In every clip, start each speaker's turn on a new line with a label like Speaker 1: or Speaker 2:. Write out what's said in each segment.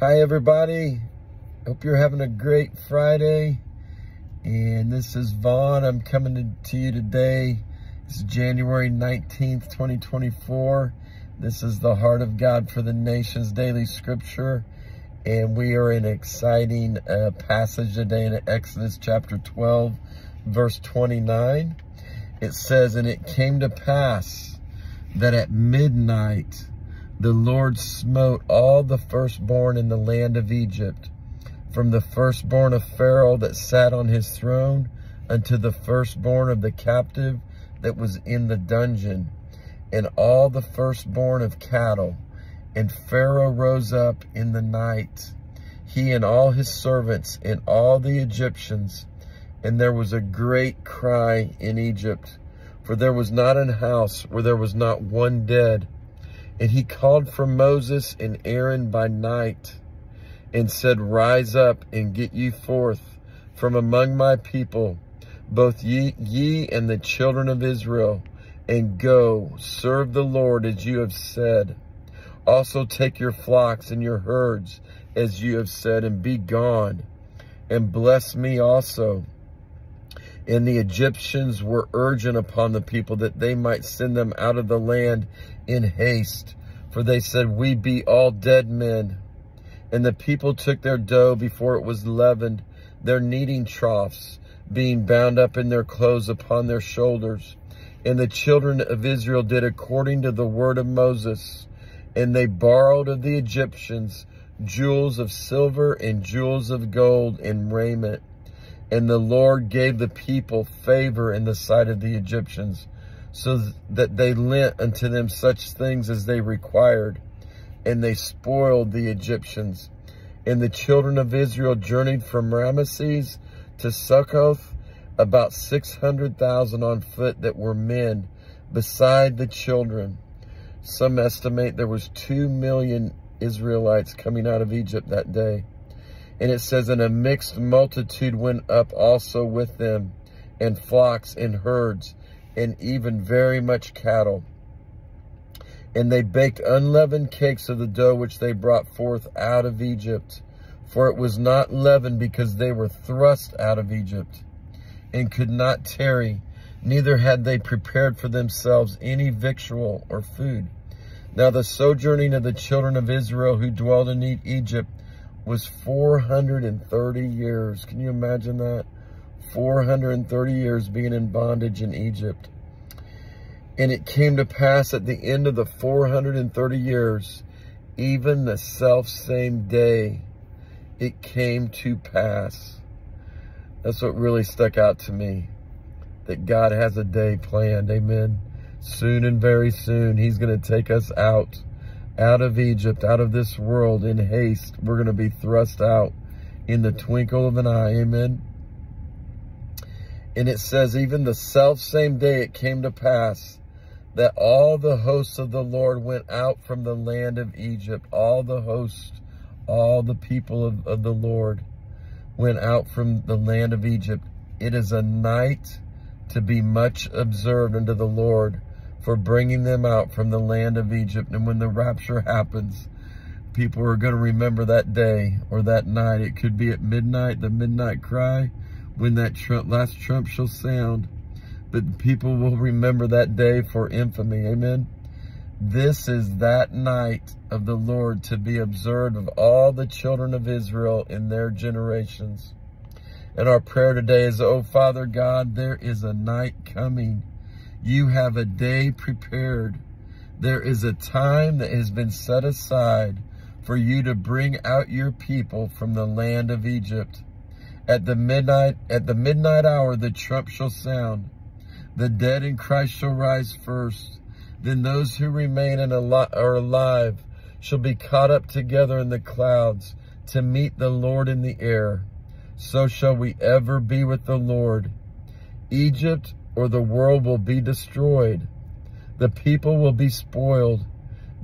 Speaker 1: Hi, everybody. Hope you're having a great Friday. And this is Von. I'm coming to you today. It's January 19th, 2024. This is the Heart of God for the Nations Daily Scripture. And we are in exciting uh, passage today in Exodus chapter 12, verse 29. It says, And it came to pass that at midnight the Lord smote all the firstborn in the land of Egypt, from the firstborn of Pharaoh that sat on his throne unto the firstborn of the captive that was in the dungeon, and all the firstborn of cattle. And Pharaoh rose up in the night, he and all his servants and all the Egyptians, and there was a great cry in Egypt, for there was not an house where there was not one dead. And he called for Moses and Aaron by night and said, Rise up and get ye forth from among my people, both ye, ye and the children of Israel, and go, serve the Lord as you have said. Also take your flocks and your herds as you have said, and be gone, and bless me also. And the Egyptians were urgent upon the people that they might send them out of the land in haste. For they said, We be all dead men. And the people took their dough before it was leavened, their kneading troughs, being bound up in their clothes upon their shoulders. And the children of Israel did according to the word of Moses. And they borrowed of the Egyptians jewels of silver and jewels of gold and raiment. And the Lord gave the people favor in the sight of the Egyptians, so that they lent unto them such things as they required, and they spoiled the Egyptians. And the children of Israel journeyed from Rameses to Succoth, about 600,000 on foot that were men, beside the children. Some estimate there was 2 million Israelites coming out of Egypt that day. And it says, and a mixed multitude went up also with them, and flocks and herds, and even very much cattle. And they baked unleavened cakes of the dough which they brought forth out of Egypt. For it was not leavened because they were thrust out of Egypt, and could not tarry, neither had they prepared for themselves any victual or food. Now the sojourning of the children of Israel who dwelled in Egypt was 430 years. Can you imagine that? 430 years being in bondage in Egypt. And it came to pass at the end of the 430 years, even the self same day, it came to pass. That's what really stuck out to me. That God has a day planned. Amen. Soon and very soon, he's going to take us out out of Egypt, out of this world in haste. We're going to be thrust out in the twinkle of an eye. Amen. And it says, even the self same day it came to pass that all the hosts of the Lord went out from the land of Egypt. All the hosts, all the people of, of the Lord went out from the land of Egypt. It is a night to be much observed unto the Lord for bringing them out from the land of Egypt. And when the rapture happens, people are going to remember that day or that night. It could be at midnight, the midnight cry, when that trump, last trump shall sound. But people will remember that day for infamy. Amen. This is that night of the Lord to be observed of all the children of Israel in their generations. And our prayer today is, Oh, Father God, there is a night coming you have a day prepared. There is a time that has been set aside for you to bring out your people from the land of Egypt. At the midnight, at the midnight hour, the trump shall sound. The dead in Christ shall rise first. Then those who remain and are alive shall be caught up together in the clouds to meet the Lord in the air. So shall we ever be with the Lord. Egypt or the world will be destroyed. The people will be spoiled.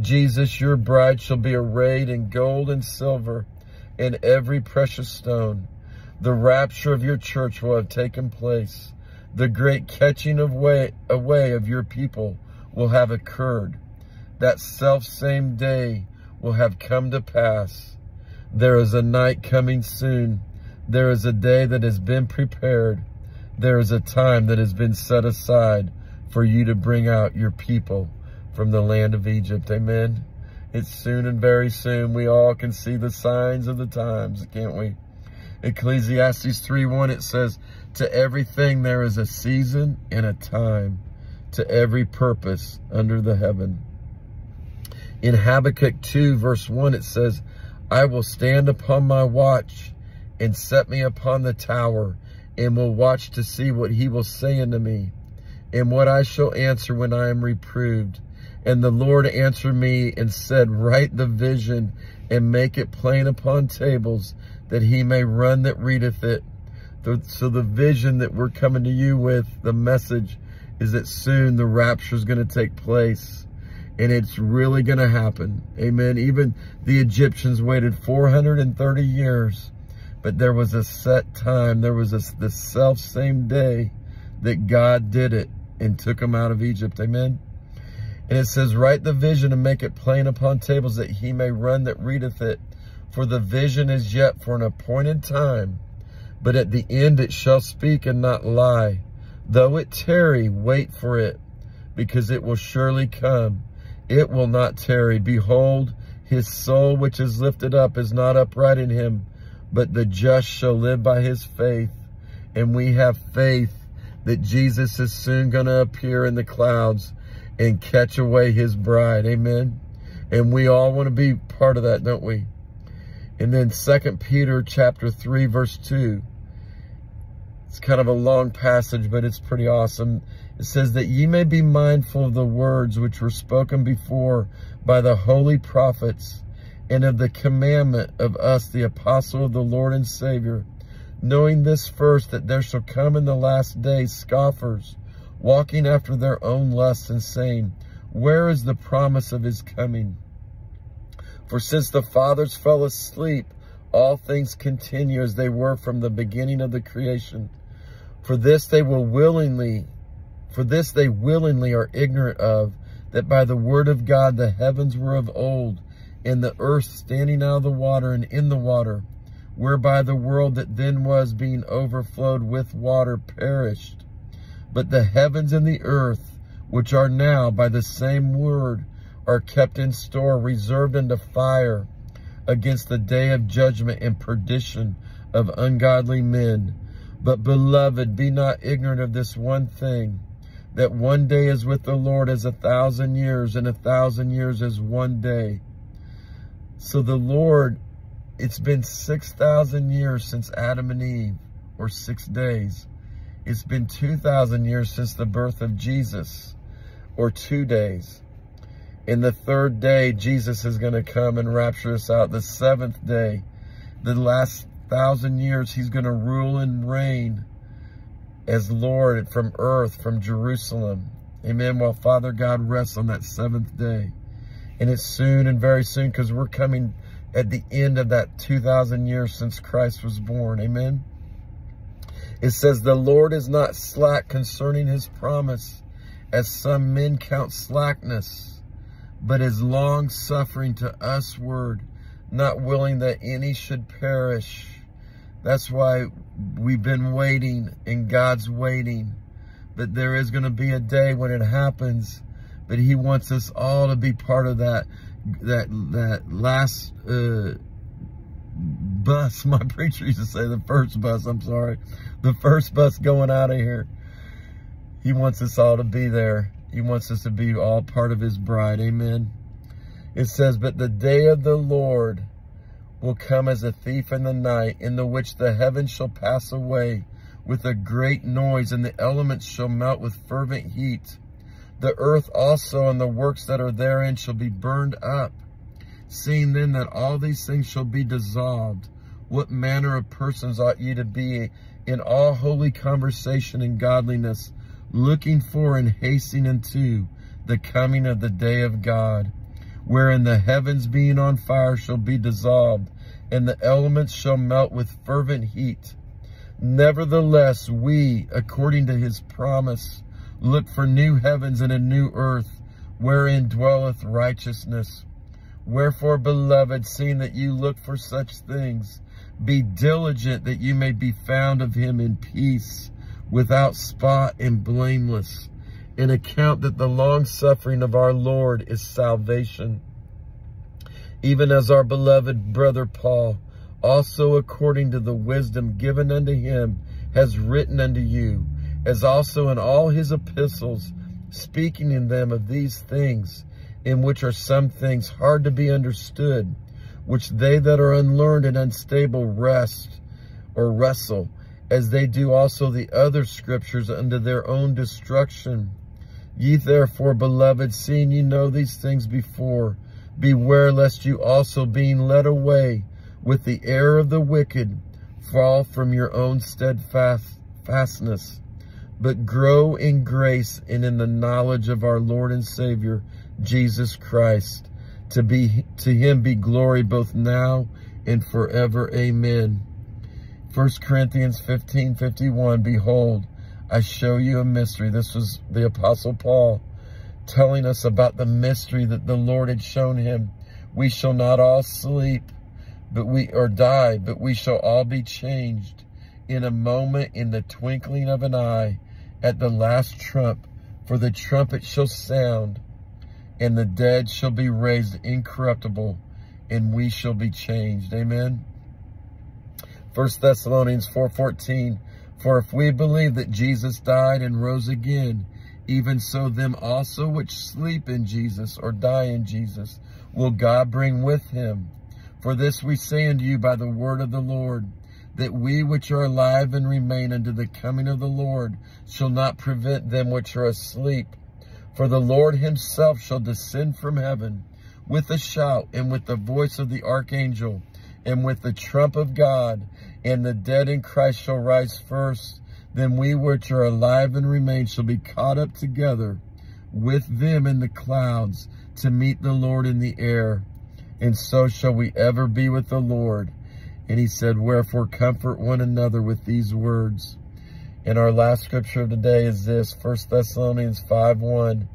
Speaker 1: Jesus, your bride, shall be arrayed in gold and silver and every precious stone. The rapture of your church will have taken place. The great catching away of your people will have occurred. That self same day will have come to pass. There is a night coming soon. There is a day that has been prepared. There is a time that has been set aside for you to bring out your people from the land of Egypt. Amen. It's soon and very soon. We all can see the signs of the times, can't we? Ecclesiastes 3.1, it says, To everything there is a season and a time, to every purpose under the heaven. In Habakkuk 2, verse 1, it says, I will stand upon my watch and set me upon the tower and will watch to see what he will say unto me and what I shall answer when I am reproved. And the Lord answered me and said, Write the vision and make it plain upon tables, that he may run that readeth it. So the vision that we're coming to you with, the message, is that soon the rapture is going to take place. And it's really going to happen. Amen. Even the Egyptians waited 430 years. But there was a set time. There was the self same day that God did it and took them out of Egypt. Amen. And it says, write the vision and make it plain upon tables that he may run that readeth it. For the vision is yet for an appointed time, but at the end it shall speak and not lie. Though it tarry, wait for it, because it will surely come. It will not tarry. Behold, his soul which is lifted up is not upright in him, but the just shall live by his faith. And we have faith that Jesus is soon going to appear in the clouds and catch away his bride. Amen. And we all want to be part of that, don't we? And then Second Peter chapter 3, verse 2. It's kind of a long passage, but it's pretty awesome. It says that ye may be mindful of the words which were spoken before by the holy prophets and of the commandment of us, the apostle of the Lord and Savior, knowing this first, that there shall come in the last days scoffers, walking after their own lusts and saying, Where is the promise of his coming? For since the fathers fell asleep, all things continue as they were from the beginning of the creation. For this they will willingly, for this they willingly are ignorant of, that by the word of God the heavens were of old, and the earth standing out of the water and in the water, whereby the world that then was being overflowed with water perished but the heavens and the earth, which are now by the same word, are kept in store, reserved unto fire against the day of judgment and perdition of ungodly men. But beloved, be not ignorant of this one thing, that one day is with the Lord as a thousand years, and a thousand years as one day. So the Lord, it's been 6,000 years since Adam and Eve, or six days. It's been 2,000 years since the birth of Jesus, or two days. In the third day, Jesus is going to come and rapture us out. The seventh day, the last thousand years, he's going to rule and reign as Lord from earth, from Jerusalem. Amen. While Father God rests on that seventh day. And it's soon and very soon because we're coming at the end of that 2,000 years since Christ was born. Amen. It says, the Lord is not slack concerning his promise, as some men count slackness, but is long suffering to us word, not willing that any should perish. That's why we've been waiting and God's waiting. But there is going to be a day when it happens. But he wants us all to be part of that, that, that last, uh, bus. My preacher used to say the first bus, I'm sorry. The first bus going out of here. He wants us all to be there. He wants us to be all part of his bride. Amen. It says, but the day of the Lord will come as a thief in the night, in the which the heavens shall pass away with a great noise, and the elements shall melt with fervent heat. The earth also and the works that are therein shall be burned up. Seeing then that all these things shall be dissolved, what manner of persons ought ye to be in all holy conversation and godliness, looking for and hastening unto the coming of the day of God, wherein the heavens being on fire shall be dissolved, and the elements shall melt with fervent heat. Nevertheless, we, according to his promise, look for new heavens and a new earth, wherein dwelleth righteousness. Wherefore, beloved, seeing that you look for such things, be diligent that you may be found of him in peace, without spot and blameless, and account that the long suffering of our Lord is salvation. Even as our beloved brother Paul, also according to the wisdom given unto him, has written unto you, as also in all his epistles, speaking in them of these things, in which are some things hard to be understood, which they that are unlearned and unstable wrest or wrestle, as they do also the other scriptures unto their own destruction. Ye therefore, beloved, seeing ye know these things before, beware lest you also being led away with the error of the wicked, fall from your own steadfastness, but grow in grace and in the knowledge of our Lord and Savior, Jesus Christ. To be to him be glory both now and forever. Amen. 1 Corinthians 15, 51, Behold, I show you a mystery. This was the Apostle Paul telling us about the mystery that the Lord had shown him. We shall not all sleep, but we or die, but we shall all be changed in a moment, in the twinkling of an eye, at the last trump. For the trumpet shall sound, and the dead shall be raised incorruptible, and we shall be changed. Amen. 1 Thessalonians 4.14, For if we believe that Jesus died and rose again, even so them also which sleep in Jesus or die in Jesus will God bring with him. For this we say unto you by the word of the Lord, that we which are alive and remain unto the coming of the Lord shall not prevent them which are asleep. For the Lord himself shall descend from heaven with a shout and with the voice of the archangel and with the trump of God, and the dead in Christ shall rise first. Then we which are alive and remain shall be caught up together with them in the clouds to meet the Lord in the air. And so shall we ever be with the Lord. And he said, wherefore comfort one another with these words. And our last scripture of today is this, 1 Thessalonians 5, 1.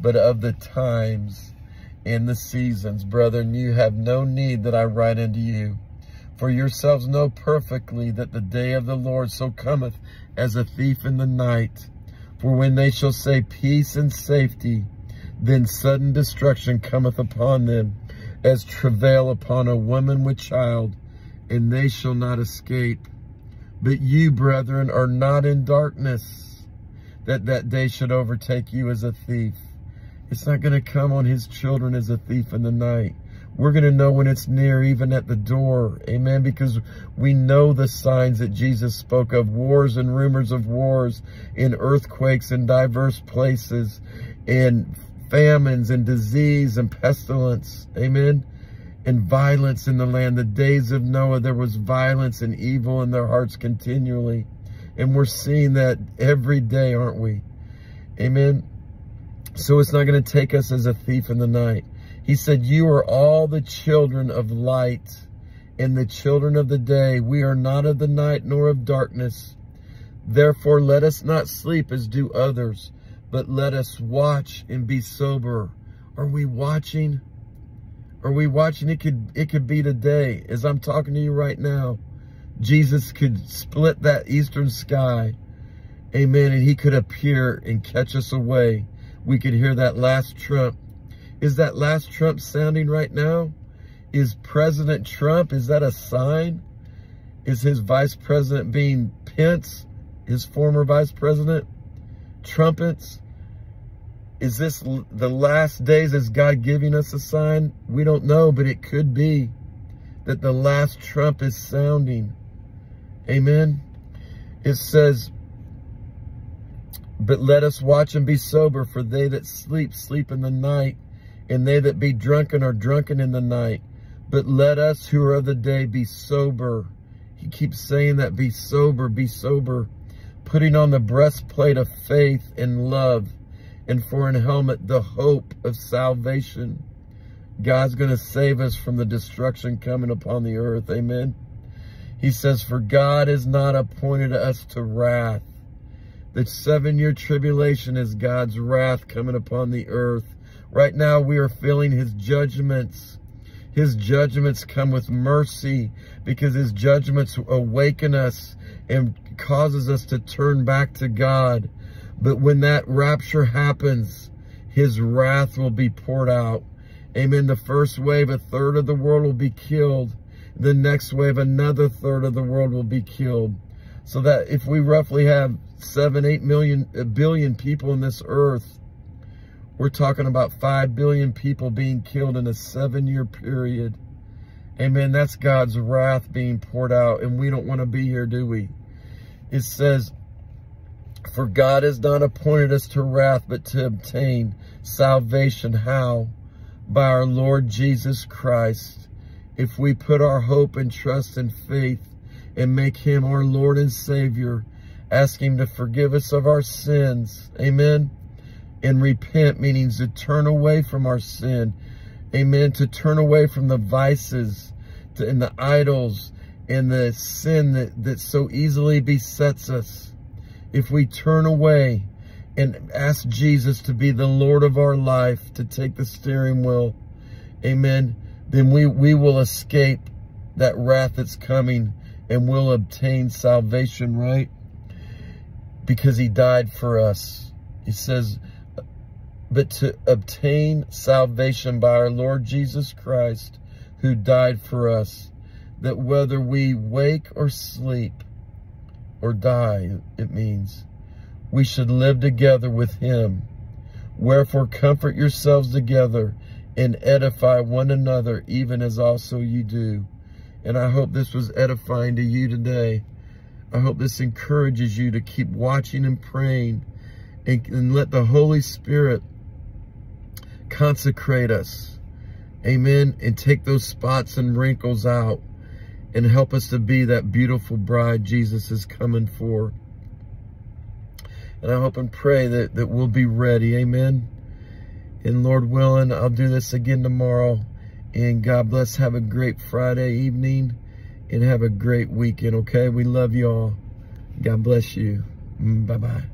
Speaker 1: But of the times and the seasons, brethren, you have no need that I write unto you. For yourselves know perfectly that the day of the Lord so cometh as a thief in the night. For when they shall say peace and safety, then sudden destruction cometh upon them, as travail upon a woman with child, and they shall not escape. But you, brethren, are not in darkness, that that day should overtake you as a thief. It's not going to come on his children as a thief in the night. We're going to know when it's near, even at the door. Amen. Because we know the signs that Jesus spoke of, wars and rumors of wars, in earthquakes in diverse places, in famines and disease and pestilence. Amen and violence in the land. The days of Noah, there was violence and evil in their hearts continually. And we're seeing that every day, aren't we? Amen. So it's not going to take us as a thief in the night. He said, you are all the children of light and the children of the day. We are not of the night nor of darkness. Therefore, let us not sleep as do others, but let us watch and be sober. Are we watching? Are we watching? It could, it could be today as I'm talking to you right now. Jesus could split that eastern sky. Amen. And he could appear and catch us away. We could hear that last trump. Is that last trump sounding right now? Is President Trump, is that a sign? Is his vice president being Pence, his former vice president? Trumpets? Is this the last days? Is God giving us a sign? We don't know, but it could be that the last trump is sounding. Amen. It says, but let us watch and be sober, for they that sleep, sleep in the night, and they that be drunken are drunken in the night. But let us who are of the day be sober. He keeps saying that, be sober, be sober. Putting on the breastplate of faith and love and for an helmet the hope of salvation. God's going to save us from the destruction coming upon the earth. Amen. He says, for God has not appointed us to wrath. The seven-year tribulation is God's wrath coming upon the earth, Right now we are feeling his judgments. His judgments come with mercy because his judgments awaken us and causes us to turn back to God. But when that rapture happens, his wrath will be poured out. Amen. The first wave, a third of the world will be killed. The next wave, another third of the world will be killed. So that if we roughly have seven, eight million, a billion people in this earth, we're talking about 5 billion people being killed in a seven year period. Amen. That's God's wrath being poured out. And we don't want to be here, do we? It says, For God has not appointed us to wrath, but to obtain salvation. How? By our Lord Jesus Christ. If we put our hope and trust and faith and make him our Lord and Savior, ask him to forgive us of our sins. Amen and repent, meaning to turn away from our sin. Amen. To turn away from the vices and the idols and the sin that, that so easily besets us. If we turn away and ask Jesus to be the Lord of our life, to take the steering wheel, amen, then we, we will escape that wrath that's coming and will obtain salvation, right? Because he died for us. He says, but to obtain salvation by our Lord Jesus Christ, who died for us, that whether we wake or sleep or die, it means, we should live together with him. Wherefore comfort yourselves together and edify one another, even as also you do. And I hope this was edifying to you today. I hope this encourages you to keep watching and praying and, and let the Holy Spirit consecrate us. Amen. And take those spots and wrinkles out and help us to be that beautiful bride Jesus is coming for. And I hope and pray that, that we'll be ready. Amen. And Lord willing, I'll do this again tomorrow. And God bless. Have a great Friday evening and have a great weekend. Okay. We love you all. God bless you. Mm, bye-bye.